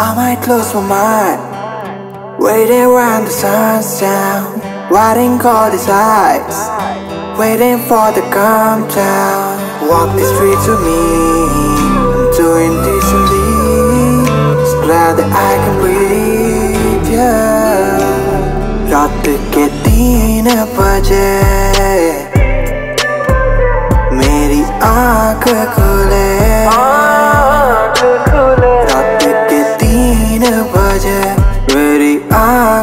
I might close my mind, waiting around the sun's down, writing all these eyes, waiting for the calm down. Walk the streets with me, I'm doing decently. Just glad that I can breathe, yeah. रात के तीन बजे मेरी आंख खुले gece Ready?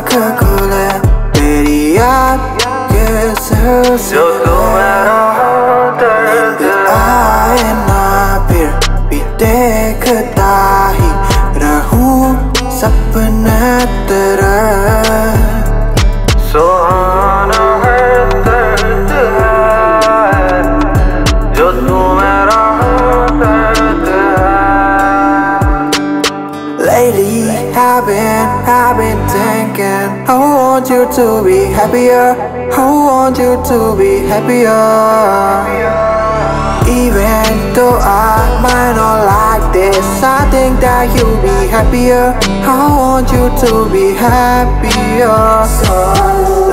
kakule Rüya kesin Yoluma oturdu Ayna bir bir de kadahi Rahu sapne tere Sohana Lately I've been, I've been thinking I want you to be happier. I want you to be happier. Even though I might not like this I think that you'll be happier. I want you to be happier. So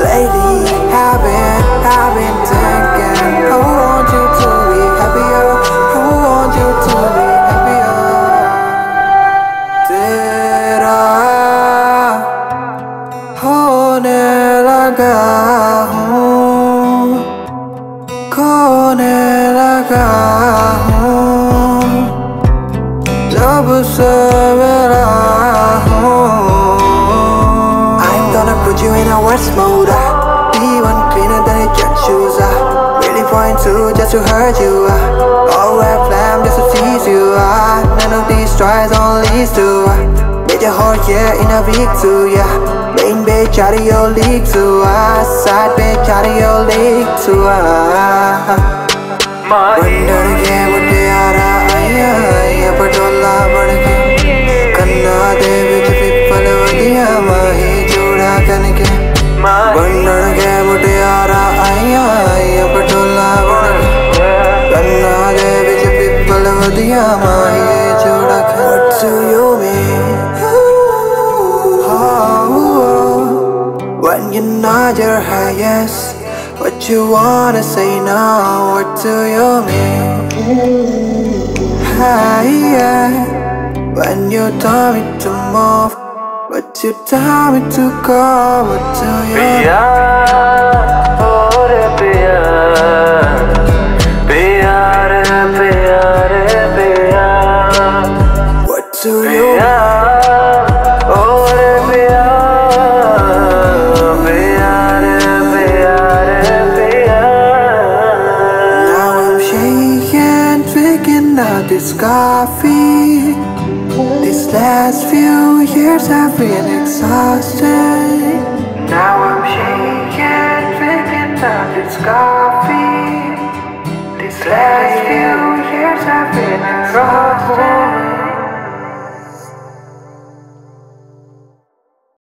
lately, I've been, I've been लगा हूँ खोने लगा हूँ जब से मेरा हूँ I'm gonna put you in a worse mode uh. Be one cleaner than your church shoes uh. Really point to just to hurt you uh. All red flam just to tease you uh. None of these tries on leads to uh. Made your heart yeah in a week too yeah Main bitch out of your league too uh. Side bitch out of your league too uh. ਬੰਡਣ ਕੇ ਮੁਟਿਆਰਾ ਆਇਆ ਆਇਆ ਪਟੋਲਾ ਬਣ ਕੇ ਕੰਨਾਂ ਦੇ ਵਿੱਚ ਪਿੱਪਲ ਵਧੀਆ ਮਾਹੀ ਜੋੜਾ ਕਨ ਕੇ ਬੰਡਣ ਕੇ ਮੁਟਿਆਰਾ ਆਇਆ ਪਟੋਲਾ ਬਣ ਕੇ ਕੰਨਾਂ ਦੇ ਵਿੱਚ ਪਿੱਪਲ ਵਧੀਆ ਮਾਹੀ you're not your highest What you wanna say now, what do you mean? Higher When you tell me to move But you tell me to go, what do you mean? Beyond, oh, beyond Beyond, beyond, beyond What do you mean? This coffee. These last few years I've been exhausted. Now I'm shaking, drinking out this coffee. These last few years I've been exhausting.